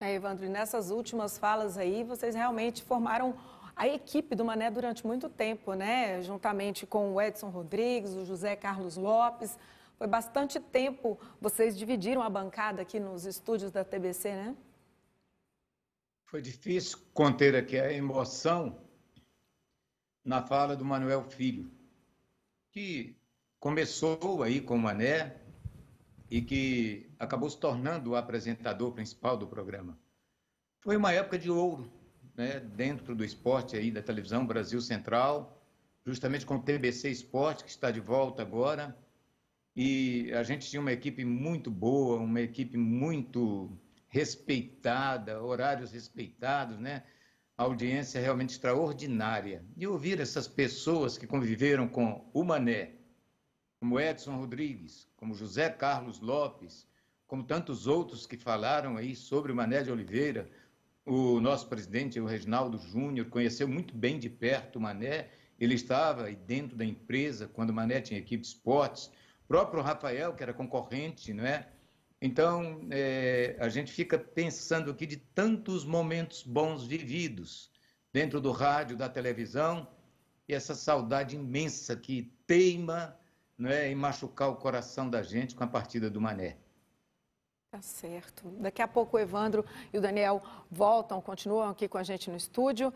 É, Evandro, e nessas últimas falas aí, vocês realmente formaram a equipe do Mané durante muito tempo, né? Juntamente com o Edson Rodrigues, o José Carlos Lopes. Foi bastante tempo, vocês dividiram a bancada aqui nos estúdios da TBC, né? Foi difícil conter aqui a emoção na fala do Manuel Filho, que começou aí com o Mané, e que acabou se tornando o apresentador principal do programa. Foi uma época de ouro, né, dentro do esporte aí da televisão Brasil Central, justamente com o TBC Esporte, que está de volta agora. E a gente tinha uma equipe muito boa, uma equipe muito respeitada, horários respeitados, né? audiência realmente extraordinária. E ouvir essas pessoas que conviveram com o Mané, como Edson Rodrigues, como José Carlos Lopes, como tantos outros que falaram aí sobre o Mané de Oliveira. O nosso presidente, o Reginaldo Júnior, conheceu muito bem de perto o Mané. Ele estava aí dentro da empresa quando o Mané tinha equipe de esportes. O próprio Rafael, que era concorrente, não é? Então, é, a gente fica pensando aqui de tantos momentos bons vividos dentro do rádio, da televisão, e essa saudade imensa que teima é, em machucar o coração da gente com a partida do Mané. Tá certo. Daqui a pouco o Evandro e o Daniel voltam, continuam aqui com a gente no estúdio.